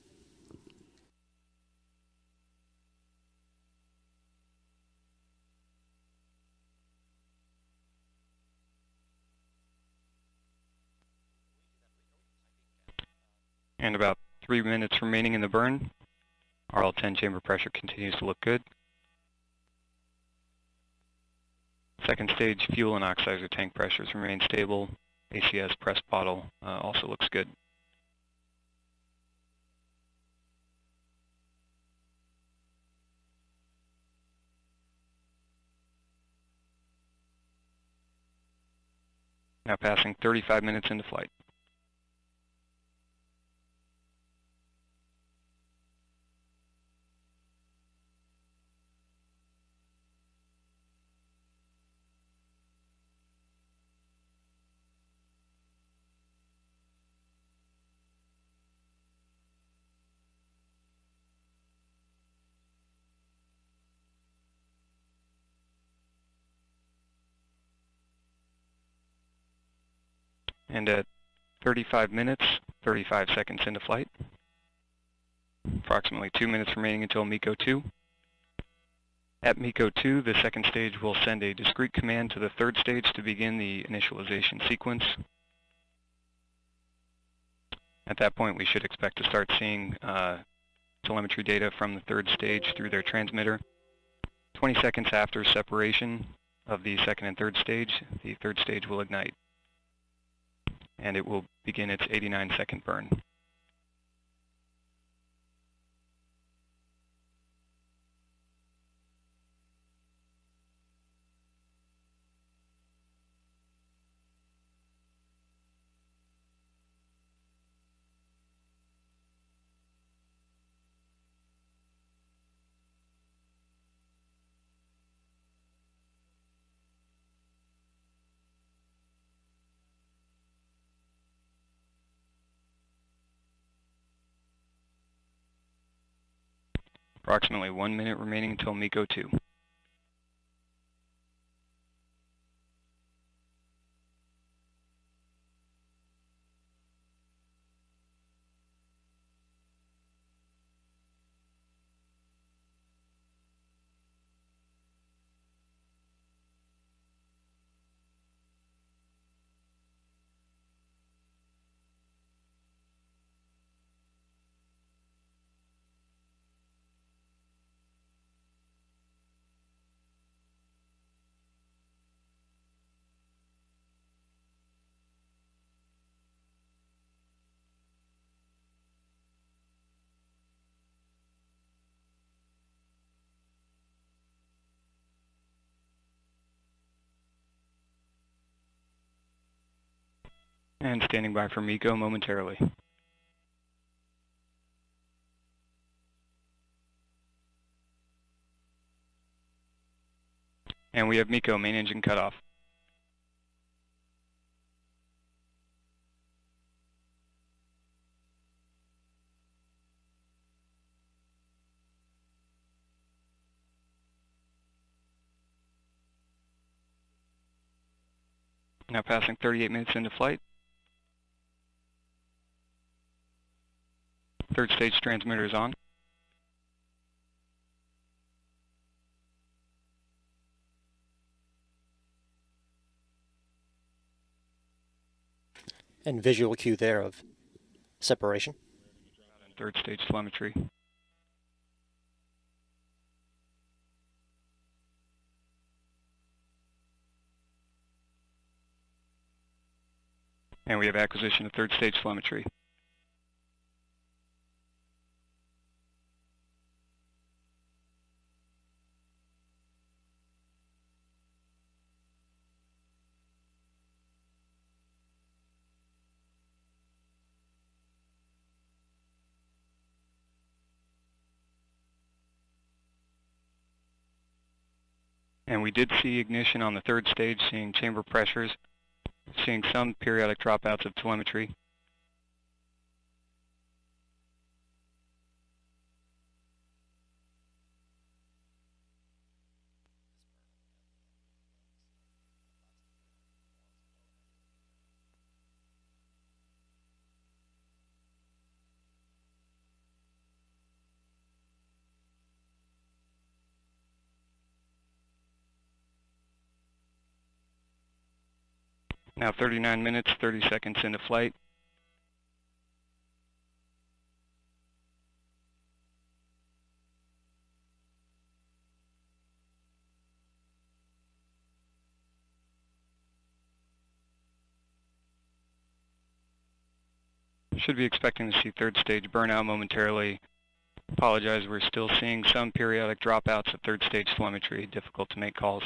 And about three minutes remaining in the burn. RL-10 chamber pressure continues to look good. Second stage fuel and oxidizer tank pressures remain stable. ACS press bottle uh, also looks good. Now passing 35 minutes into flight. And at 35 minutes, 35 seconds into flight, approximately two minutes remaining until MECO 2. At MECO 2, the second stage will send a discrete command to the third stage to begin the initialization sequence. At that point, we should expect to start seeing uh, telemetry data from the third stage through their transmitter. 20 seconds after separation of the second and third stage, the third stage will ignite. And it will begin its 89 second burn. Approximately one minute remaining until MECO 2. And standing by for MECO momentarily. And we have MECO, main engine cutoff. Now passing 38 minutes into flight. Third stage transmitter is on. And visual cue there of separation. Third stage telemetry. And we have acquisition of third stage telemetry. And we did see ignition on the third stage, seeing chamber pressures, seeing some periodic dropouts of telemetry. Now 39 minutes, 30 seconds into flight. Should be expecting to see third stage burnout momentarily. Apologize, we're still seeing some periodic dropouts of third stage telemetry, difficult to make calls.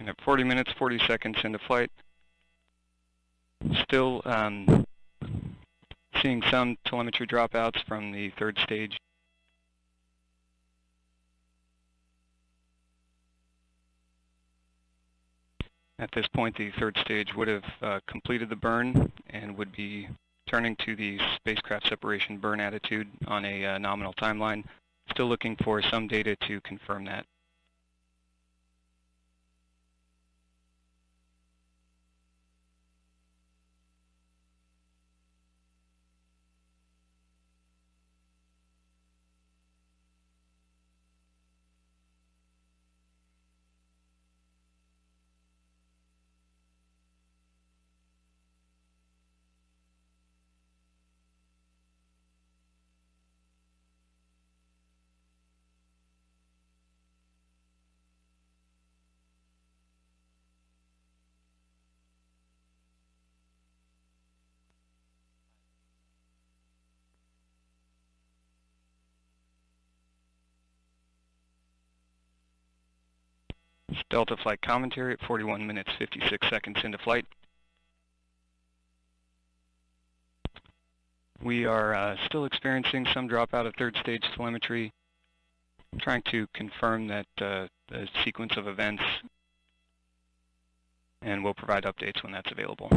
And at 40 minutes, 40 seconds into flight, still um, seeing some telemetry dropouts from the third stage. At this point, the third stage would have uh, completed the burn and would be turning to the spacecraft separation burn attitude on a uh, nominal timeline. Still looking for some data to confirm that. Delta flight commentary at 41 minutes 56 seconds into flight. We are uh, still experiencing some dropout of third stage telemetry, trying to confirm that uh, the sequence of events, and we'll provide updates when that's available.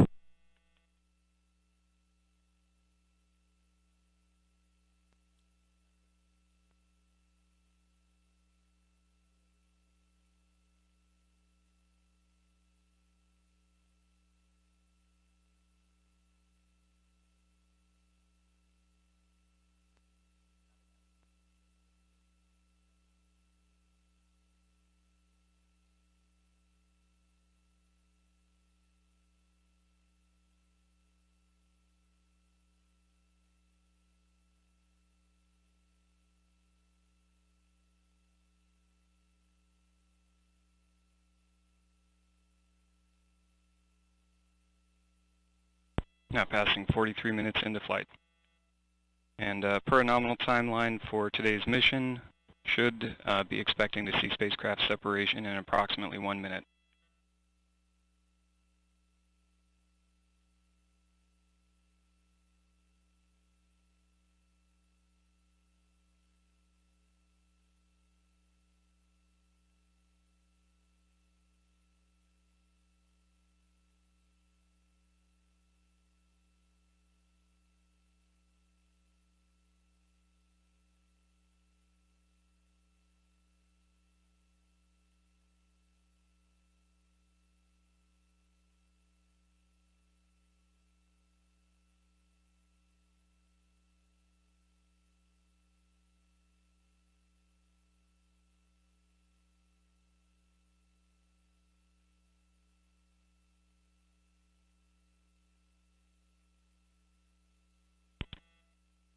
Now passing 43 minutes into flight. And uh, per a nominal timeline for today's mission, should uh, be expecting to see spacecraft separation in approximately one minute.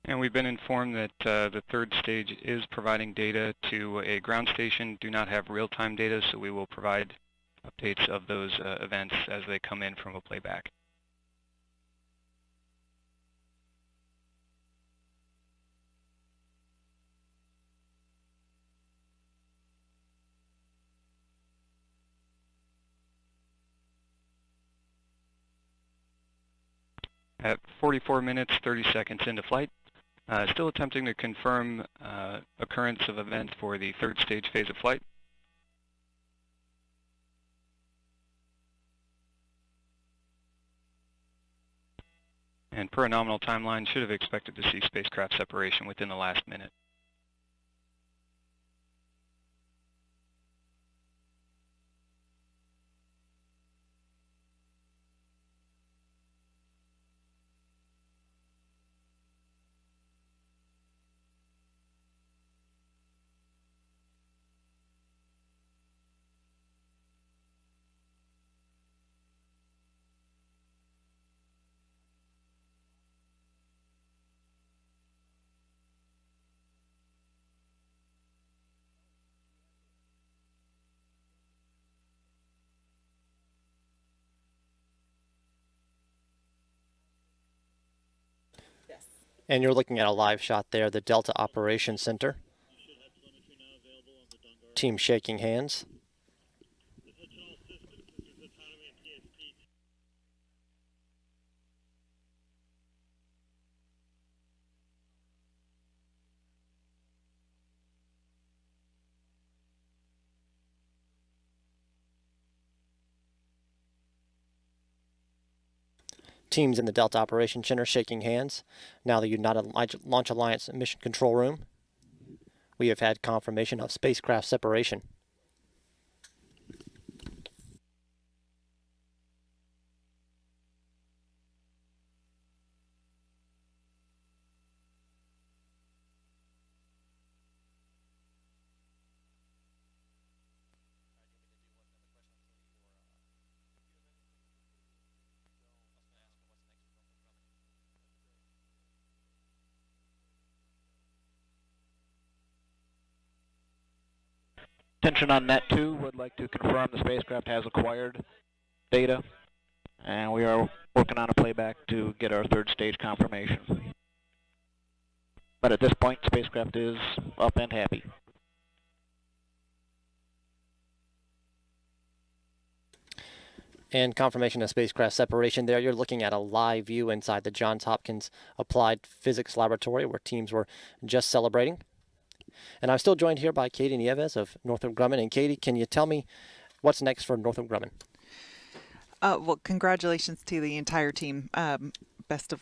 And we've been informed that uh, the third stage is providing data to a ground station. Do not have real-time data, so we will provide updates of those uh, events as they come in from a playback. At 44 minutes, 30 seconds into flight, uh, still attempting to confirm uh, occurrence of events for the third stage phase of flight. And per a nominal timeline, should have expected to see spacecraft separation within the last minute. And you're looking at a live shot there, the Delta Operations Center. Team shaking hands. Teams in the Delta Operations Center shaking hands. Now the United Launch Alliance Mission Control Room. We have had confirmation of spacecraft separation. Attention on Net 2 would like to confirm the spacecraft has acquired data, and we are working on a playback to get our third stage confirmation. But at this point, spacecraft is up and happy. And confirmation of spacecraft separation there. You're looking at a live view inside the Johns Hopkins Applied Physics Laboratory where teams were just celebrating. And I'm still joined here by Katie Nieves of Northrop Grumman. And Katie, can you tell me what's next for Northrop Grumman? Uh, well, congratulations to the entire team. Um, best of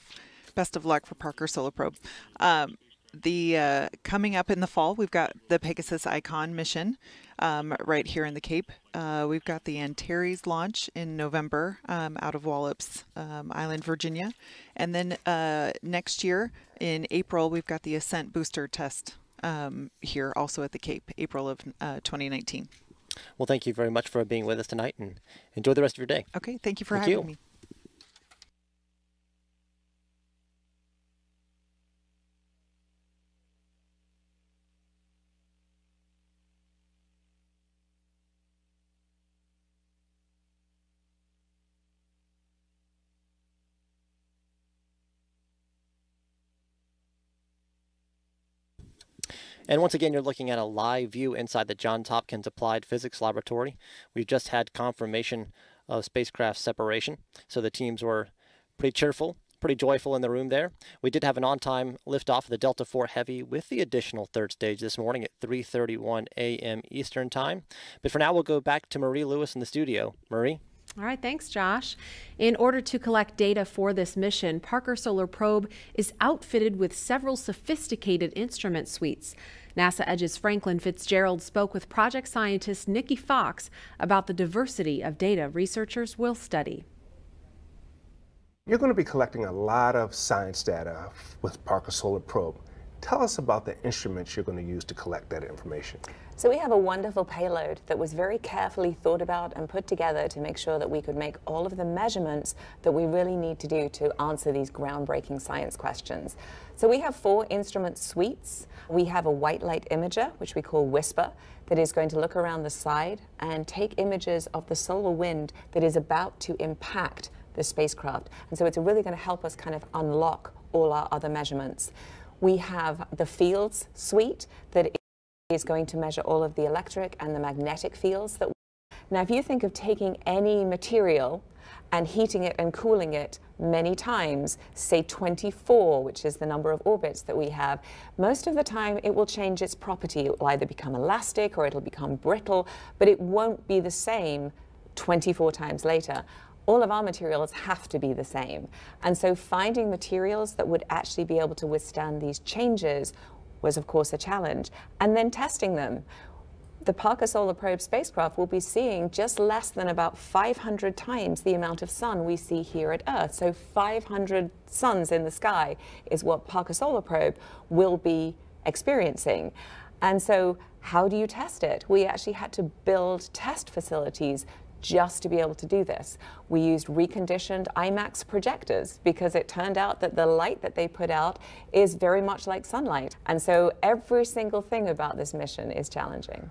best of luck for Parker Solar Probe. Um, the uh, coming up in the fall, we've got the Pegasus Icon mission um, right here in the Cape. Uh, we've got the Antares launch in November um, out of Wallops um, Island, Virginia, and then uh, next year in April we've got the Ascent booster test um, here also at the Cape, April of uh, 2019. Well, thank you very much for being with us tonight and enjoy the rest of your day. Okay, thank you for thank having you. me. And once again, you're looking at a live view inside the John Hopkins Applied Physics Laboratory. We've just had confirmation of spacecraft separation, so the teams were pretty cheerful, pretty joyful in the room there. We did have an on-time liftoff of the Delta IV Heavy with the additional third stage this morning at 3.31 a.m. Eastern Time. But for now, we'll go back to Marie Lewis in the studio. Marie? All right, thanks, Josh. In order to collect data for this mission, Parker Solar Probe is outfitted with several sophisticated instrument suites. NASA Edge's Franklin Fitzgerald spoke with project scientist Nikki Fox about the diversity of data researchers will study. You're going to be collecting a lot of science data with Parker Solar Probe. Tell us about the instruments you're going to use to collect that information. So we have a wonderful payload that was very carefully thought about and put together to make sure that we could make all of the measurements that we really need to do to answer these groundbreaking science questions. So we have four instrument suites. We have a white light imager, which we call WISPR, that is going to look around the side and take images of the solar wind that is about to impact the spacecraft. And so it's really going to help us kind of unlock all our other measurements. We have the fields suite that is going to measure all of the electric and the magnetic fields that now if you think of taking any material and heating it and cooling it many times, say 24, which is the number of orbits that we have, most of the time it will change its property. It will either become elastic or it'll become brittle, but it won't be the same 24 times later all of our materials have to be the same. And so finding materials that would actually be able to withstand these changes was of course a challenge, and then testing them. The Parker Solar Probe spacecraft will be seeing just less than about 500 times the amount of sun we see here at Earth. So 500 suns in the sky is what Parker Solar Probe will be experiencing. And so how do you test it? We actually had to build test facilities just to be able to do this. We used reconditioned IMAX projectors because it turned out that the light that they put out is very much like sunlight. And so every single thing about this mission is challenging.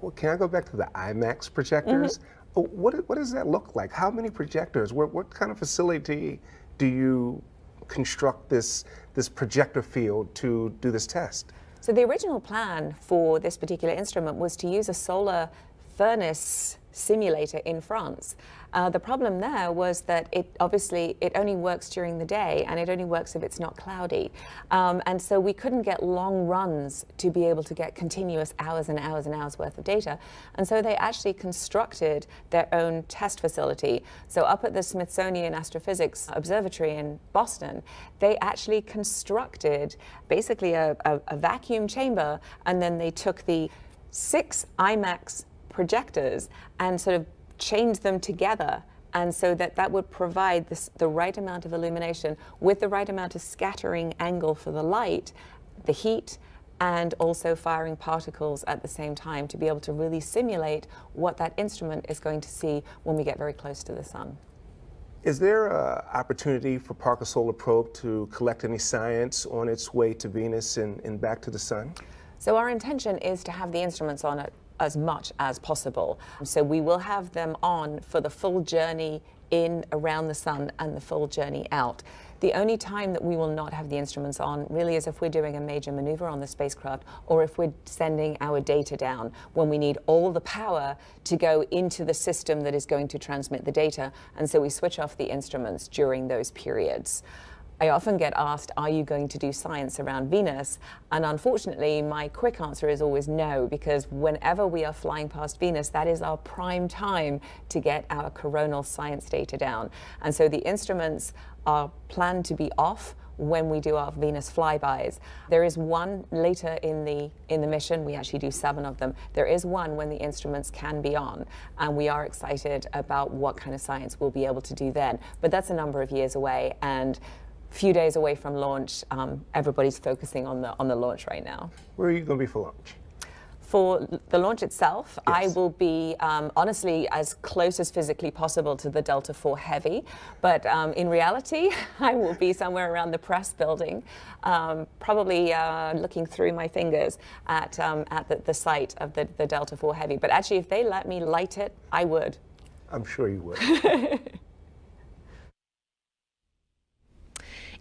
Well, can I go back to the IMAX projectors? Mm -hmm. what, what does that look like? How many projectors? What, what kind of facility do you construct this, this projector field to do this test? So the original plan for this particular instrument was to use a solar furnace simulator in France. Uh, the problem there was that it obviously it only works during the day and it only works if it's not cloudy. Um, and so we couldn't get long runs to be able to get continuous hours and hours and hours worth of data. And so they actually constructed their own test facility. So up at the Smithsonian Astrophysics Observatory in Boston, they actually constructed basically a, a, a vacuum chamber and then they took the six IMAX projectors and sort of chained them together and so that that would provide this, the right amount of illumination with the right amount of scattering angle for the light, the heat, and also firing particles at the same time to be able to really simulate what that instrument is going to see when we get very close to the sun. Is there an opportunity for Parker Solar Probe to collect any science on its way to Venus and, and back to the sun? So our intention is to have the instruments on it as much as possible. So we will have them on for the full journey in around the sun and the full journey out. The only time that we will not have the instruments on really is if we're doing a major maneuver on the spacecraft or if we're sending our data down when we need all the power to go into the system that is going to transmit the data. And so we switch off the instruments during those periods. I often get asked, are you going to do science around Venus? And unfortunately, my quick answer is always no, because whenever we are flying past Venus, that is our prime time to get our coronal science data down. And so the instruments are planned to be off when we do our Venus flybys. There is one later in the in the mission. We actually do seven of them. There is one when the instruments can be on, and we are excited about what kind of science we'll be able to do then. But that's a number of years away, and few days away from launch. Um, everybody's focusing on the on the launch right now. Where are you going to be for launch? For the launch itself, yes. I will be um, honestly as close as physically possible to the Delta IV Heavy, but um, in reality, [LAUGHS] I will be somewhere around the press building, um, probably uh, looking through my fingers at um, at the, the, site of the, the Delta IV Heavy. But actually, if they let me light it, I would. I'm sure you would. [LAUGHS]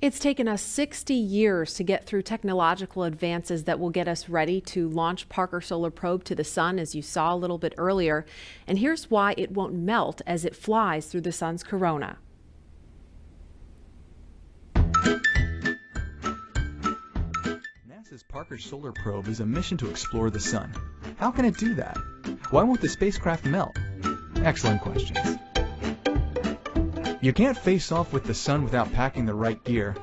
It's taken us 60 years to get through technological advances that will get us ready to launch Parker Solar Probe to the sun, as you saw a little bit earlier. And here's why it won't melt as it flies through the sun's corona. NASA's Parker Solar Probe is a mission to explore the sun. How can it do that? Why won't the spacecraft melt? Excellent questions. You can't face off with the sun without packing the right gear.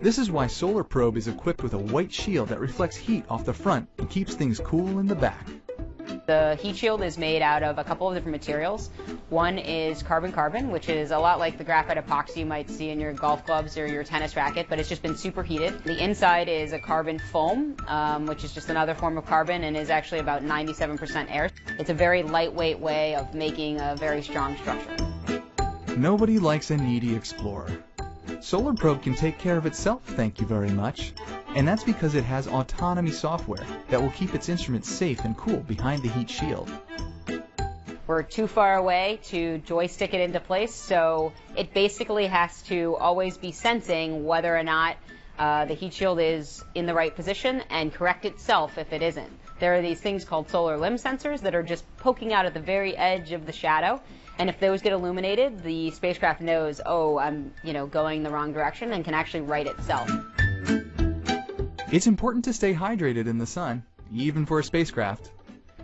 This is why Solar Probe is equipped with a white shield that reflects heat off the front and keeps things cool in the back. The heat shield is made out of a couple of different materials. One is carbon-carbon, which is a lot like the graphite epoxy you might see in your golf clubs or your tennis racket, but it's just been superheated. The inside is a carbon foam, um, which is just another form of carbon and is actually about 97% air. It's a very lightweight way of making a very strong structure. Nobody likes a needy explorer. Solar Probe can take care of itself, thank you very much. And that's because it has autonomy software that will keep its instruments safe and cool behind the heat shield. We're too far away to joystick it into place, so it basically has to always be sensing whether or not uh, the heat shield is in the right position and correct itself if it isn't. There are these things called solar limb sensors that are just poking out at the very edge of the shadow, and if those get illuminated, the spacecraft knows, oh, I'm, you know, going the wrong direction and can actually right itself. It's important to stay hydrated in the sun, even for a spacecraft.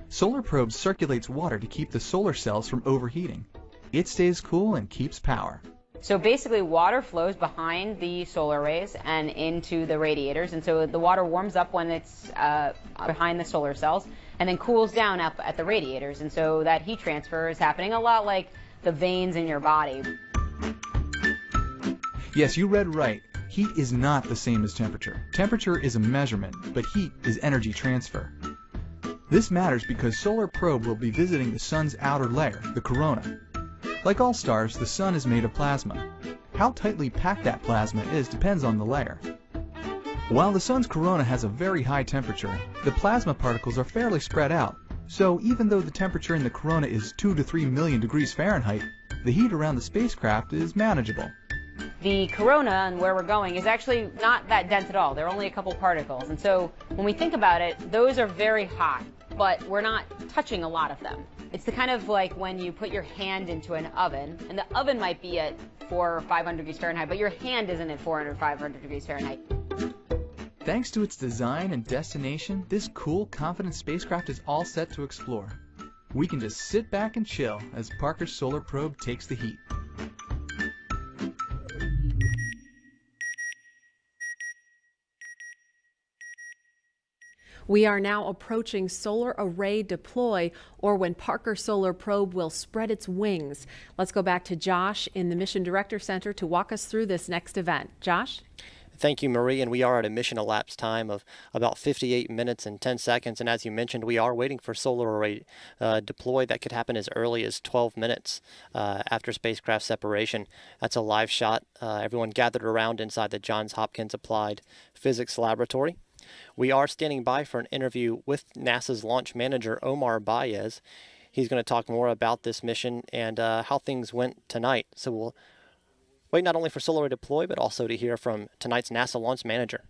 Solar Probe circulates water to keep the solar cells from overheating. It stays cool and keeps power. So basically, water flows behind the solar arrays and into the radiators, and so the water warms up when it's uh, behind the solar cells, and then cools down up at the radiators. And so that heat transfer is happening a lot like the veins in your body. Yes, you read right. Heat is not the same as temperature. Temperature is a measurement, but heat is energy transfer. This matters because Solar Probe will be visiting the sun's outer layer, the corona. Like all stars, the sun is made of plasma. How tightly packed that plasma is depends on the layer. While the sun's corona has a very high temperature, the plasma particles are fairly spread out. So even though the temperature in the corona is 2 to 3 million degrees Fahrenheit, the heat around the spacecraft is manageable. The corona and where we're going is actually not that dense at all. There are only a couple particles. And so when we think about it, those are very hot. but we're not touching a lot of them. It's the kind of like when you put your hand into an oven, and the oven might be at 4 or 500 degrees Fahrenheit, but your hand isn't at 400 or 500 degrees Fahrenheit. Thanks to its design and destination, this cool, confident spacecraft is all set to explore. We can just sit back and chill as Parker's solar probe takes the heat. We are now approaching solar array deploy, or when Parker Solar Probe will spread its wings. Let's go back to Josh in the Mission Director Center to walk us through this next event. Josh? Thank you, Marie. And we are at a mission elapsed time of about 58 minutes and 10 seconds. And as you mentioned, we are waiting for solar array uh, deploy that could happen as early as 12 minutes uh, after spacecraft separation. That's a live shot. Uh, everyone gathered around inside the Johns Hopkins Applied Physics Laboratory. We are standing by for an interview with NASA's launch manager, Omar Baez. He's going to talk more about this mission and uh, how things went tonight. So we'll wait not only for solar deploy, but also to hear from tonight's NASA launch manager.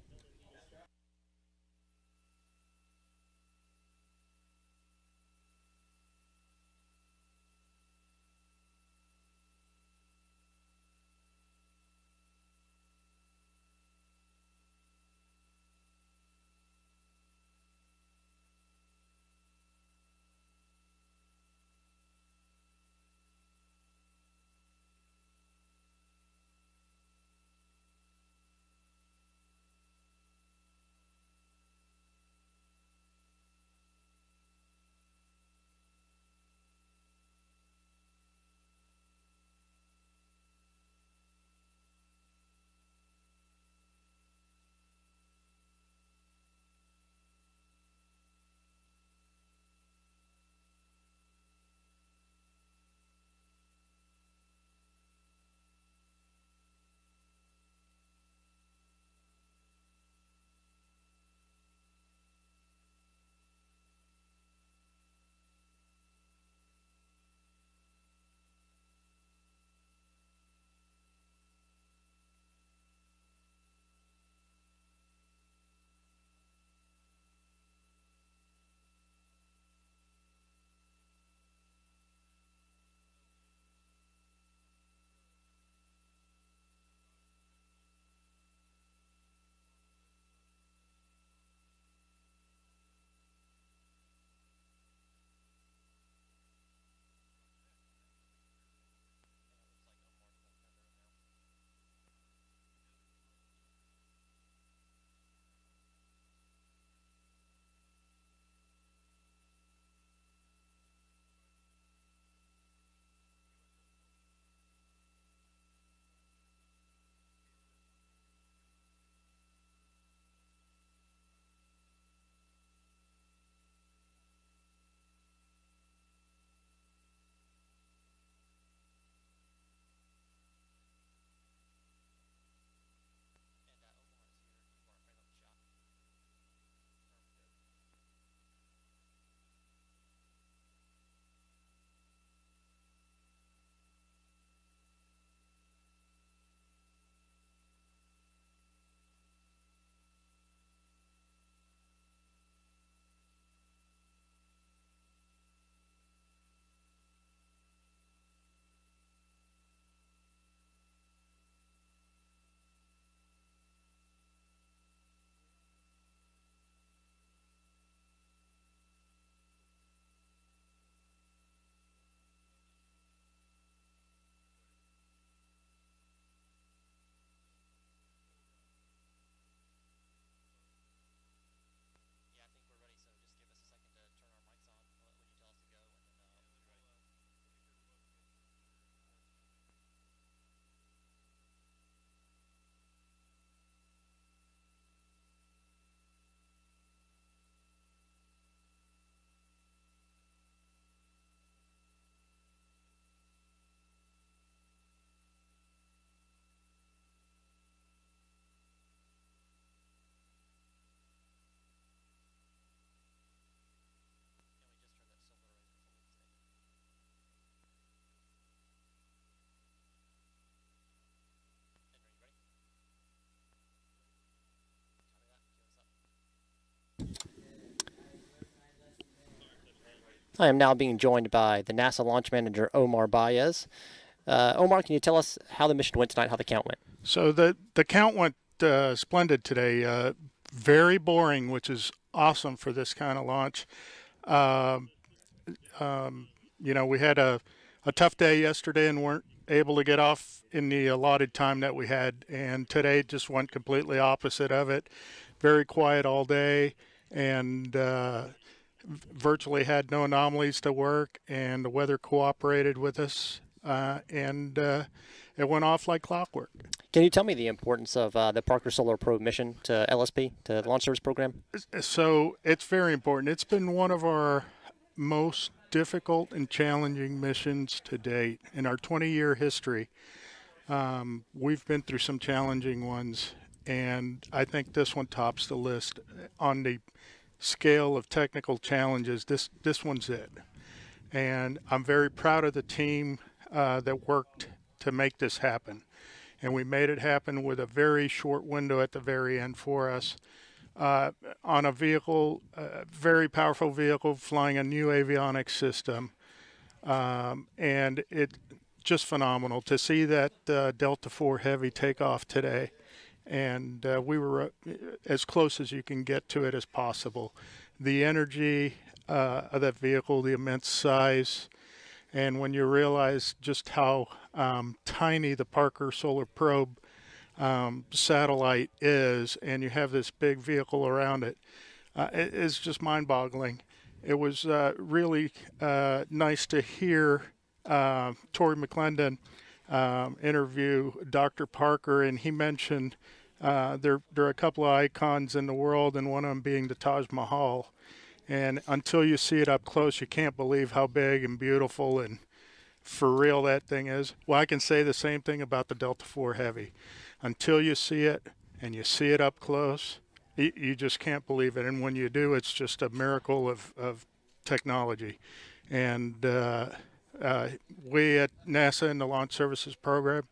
I am now being joined by the NASA launch manager, Omar Baez. Uh, Omar, can you tell us how the mission went tonight, how the count went? So the, the count went uh, splendid today. Uh, very boring, which is awesome for this kind of launch. Um, um, you know, we had a, a tough day yesterday and weren't able to get off in the allotted time that we had. And today just went completely opposite of it. Very quiet all day and uh, virtually had no anomalies to work. And the weather cooperated with us. Uh, and uh, it went off like clockwork. Can you tell me the importance of uh, the Parker Solar Probe mission to LSP, to the Launch Service Program? So it's very important. It's been one of our most difficult and challenging missions to date. In our 20 year history, um, we've been through some challenging ones, and I think this one tops the list on the scale of technical challenges. This, this one's it. And I'm very proud of the team uh, that worked to make this happen and we made it happen with a very short window at the very end for us. Uh, on a vehicle, a very powerful vehicle flying a new avionics system. Um, and it just phenomenal to see that uh, Delta 4 Heavy take off today. And uh, we were uh, as close as you can get to it as possible. The energy uh, of that vehicle, the immense size, and when you realize just how um, tiny the Parker Solar Probe um, satellite is, and you have this big vehicle around it, uh, it is just mind-boggling. It was uh, really uh, nice to hear Tori McLendon um, interview Dr. Parker, and he mentioned uh, there, there are a couple of icons in the world, and one of them being the Taj Mahal. And until you see it up close, you can't believe how big and beautiful and for real that thing is. Well, I can say the same thing about the Delta 4 Heavy. Until you see it and you see it up close, you, you just can't believe it. And when you do, it's just a miracle of, of technology. And uh, uh, we at NASA and the Launch Services Program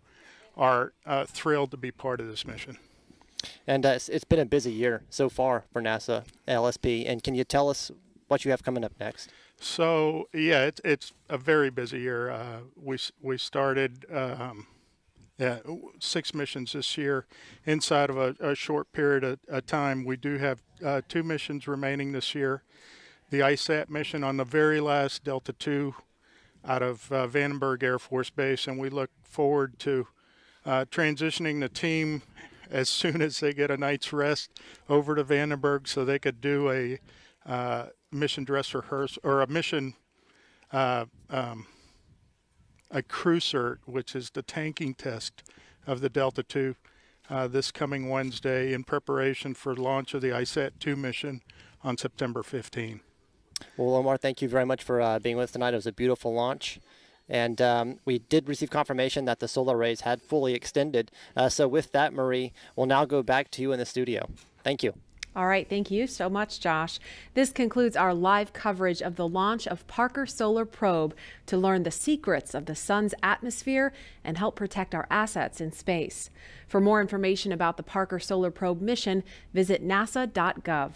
are uh, thrilled to be part of this mission. And uh, it's, it's been a busy year so far for NASA LSP. And can you tell us what you have coming up next? So yeah, it's it's a very busy year. Uh, we we started um, yeah six missions this year inside of a, a short period of, of, time. We do have uh, two missions remaining this year. The ICESat mission on the very last Delta two out of uh, Vandenberg Air Force Base, and we look forward to uh, transitioning the team as soon as they get a night's rest over to Vandenberg so they could do a uh, mission dress rehearsal or a mission uh, um, a crew cert, which is the tanking test of the Delta II uh, this coming Wednesday in preparation for launch of the ICESat-2 mission on September 15. Well, Omar, thank you very much for uh, being with us tonight. It was a beautiful launch. And um, we did receive confirmation that the solar arrays had fully extended. Uh, so with that, Marie, we'll now go back to you in the studio. Thank you. All right, thank you so much, Josh. This concludes our live coverage of the launch of Parker Solar Probe to learn the secrets of the sun's atmosphere and help protect our assets in space. For more information about the Parker Solar Probe mission, visit nasa.gov.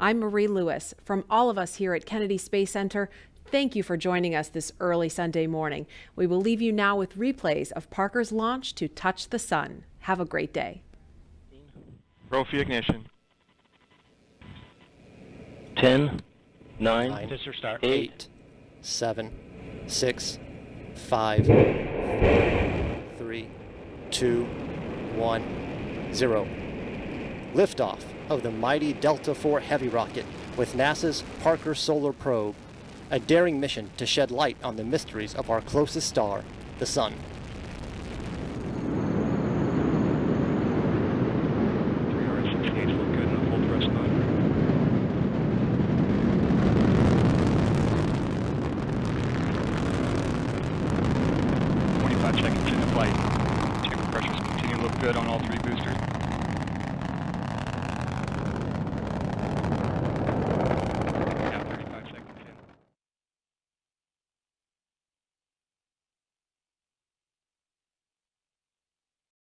I'm Marie Lewis. From all of us here at Kennedy Space Center, Thank you for joining us this early Sunday morning. We will leave you now with replays of Parker's launch to touch the sun. Have a great day. Trophy ignition. 10, 9, Nine start. 8, 7, 6, 5, 3, 2, 1, 0. Liftoff of the mighty Delta IV Heavy rocket with NASA's Parker Solar Probe a daring mission to shed light on the mysteries of our closest star, the Sun.